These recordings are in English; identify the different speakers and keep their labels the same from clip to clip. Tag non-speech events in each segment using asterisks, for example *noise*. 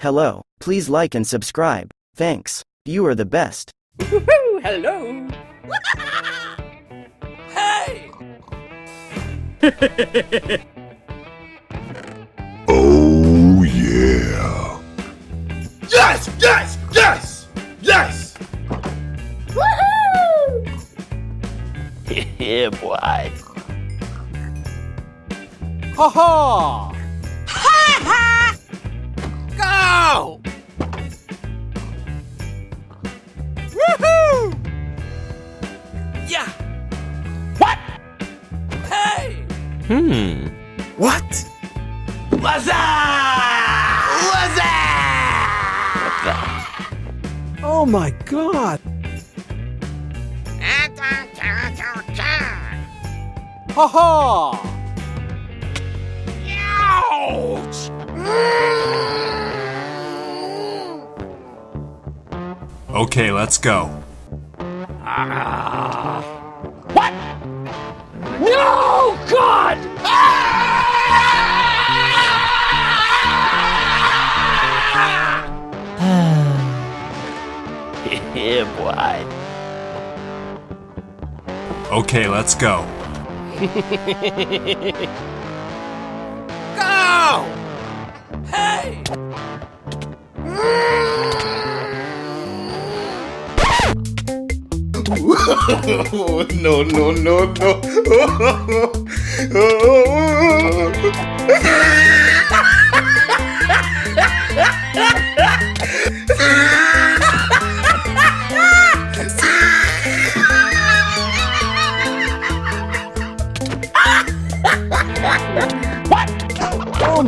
Speaker 1: Hello, please like and subscribe. Thanks. You are the best.
Speaker 2: Woohoo! Hello! *laughs* hey! *laughs*
Speaker 3: Oh yeah. Yes, yes, yes, yes. Woohoo! *laughs*
Speaker 2: yeah, boy.
Speaker 4: Ha ha! Hmm. What?
Speaker 2: What's up? What's up?
Speaker 4: Oh my god! Ha ha!
Speaker 5: Okay, let's go.
Speaker 2: What? Yeah.
Speaker 5: Okay, let's go. *laughs*
Speaker 2: Go! Hey! *laughs*
Speaker 3: no, no, no, no. *laughs*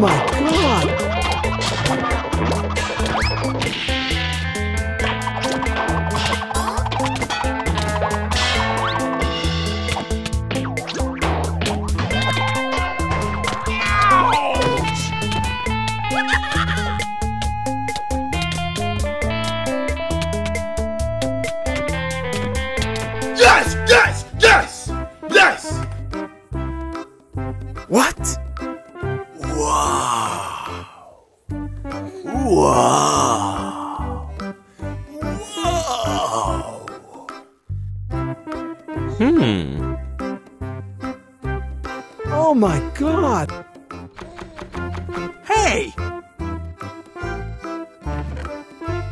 Speaker 4: Oh Hmm. Oh my god!
Speaker 2: Hey!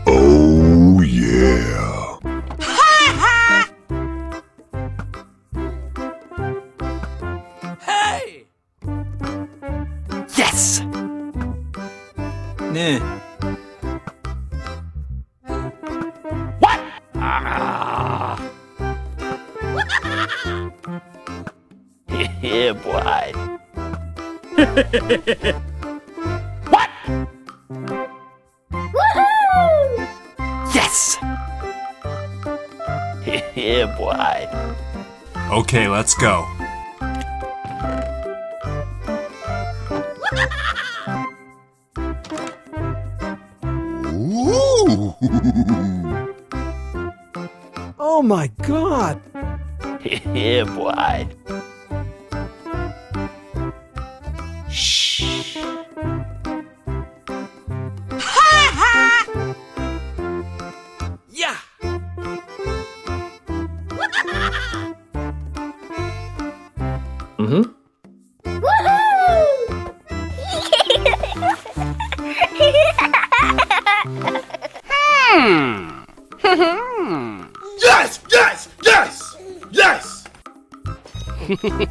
Speaker 3: Oh yeah. Ha *laughs* ha!
Speaker 2: Hey!
Speaker 4: Yes! Nah.
Speaker 2: Yeah, boy. *laughs* what?
Speaker 4: Yes! *laughs*
Speaker 2: yeah, boy.
Speaker 5: Okay, let's go.
Speaker 3: Ooh. *laughs*
Speaker 4: Oh my god!
Speaker 2: yeah, boy.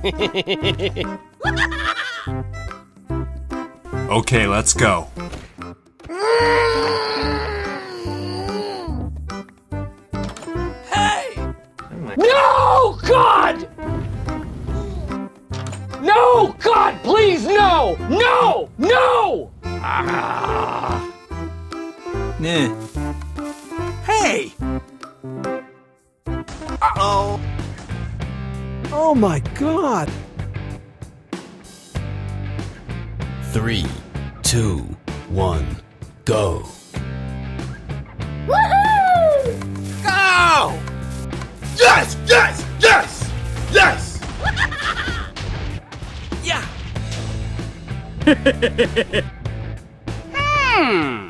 Speaker 2: *laughs*
Speaker 5: Okay, let's go.
Speaker 2: Hey! No! God! No! God, please, no! No! No! Ah.
Speaker 4: Nah.
Speaker 2: Hey! Uh-oh.
Speaker 4: Oh my god!
Speaker 6: Three, two, one, go. Woohoo!
Speaker 2: Go!
Speaker 3: Yes, yes, yes, yes. *laughs*
Speaker 2: Yeah! hmm.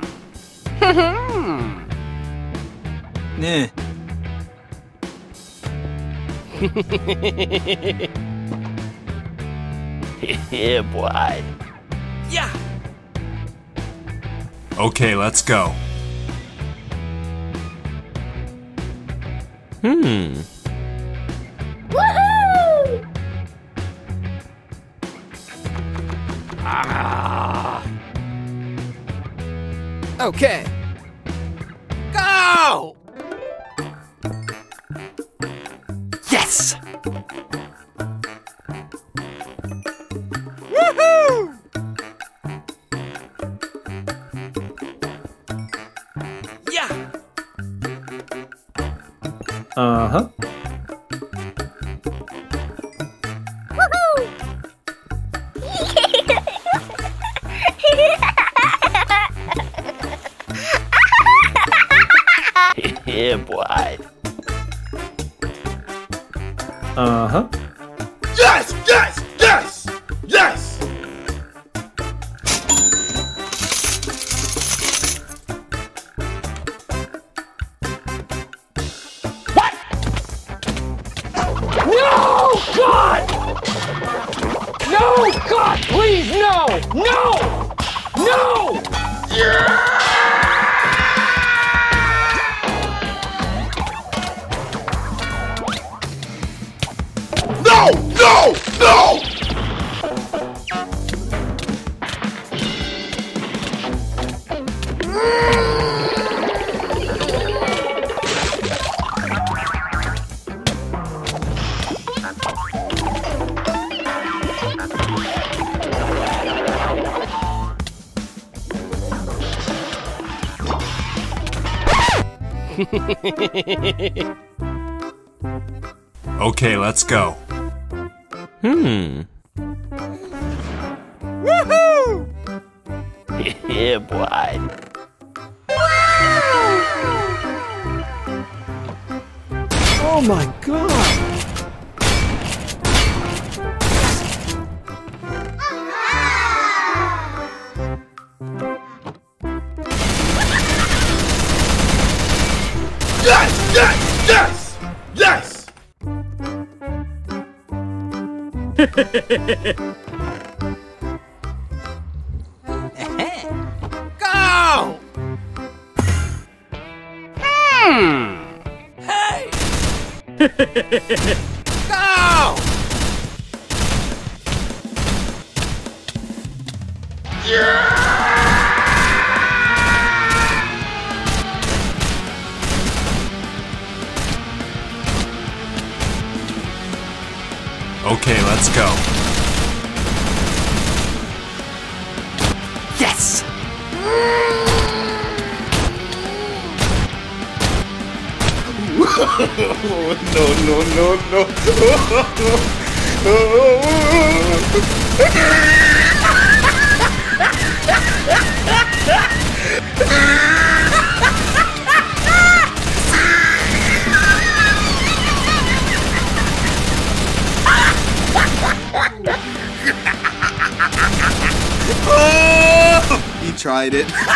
Speaker 4: Nah. *laughs* *laughs*
Speaker 2: yeah, boy.
Speaker 4: Yeah.
Speaker 5: Okay, let's go.
Speaker 6: Hmm.
Speaker 2: Woohoo! Ah.
Speaker 4: Okay. Go!
Speaker 7: Uh huh. *laughs*
Speaker 2: yeah, boy.
Speaker 7: Uh
Speaker 2: no! No! No, no, no. *laughs*
Speaker 5: Okay, let's go.
Speaker 6: Hmm.
Speaker 4: Woohoo! *laughs*
Speaker 2: yeah, boy.
Speaker 4: Oh my god! *laughs* Go! Hmm. Hey! *laughs*
Speaker 5: Okay, let's go.
Speaker 4: Yes! *laughs*
Speaker 3: No, no, no, no.
Speaker 8: He *laughs* tried it. *laughs*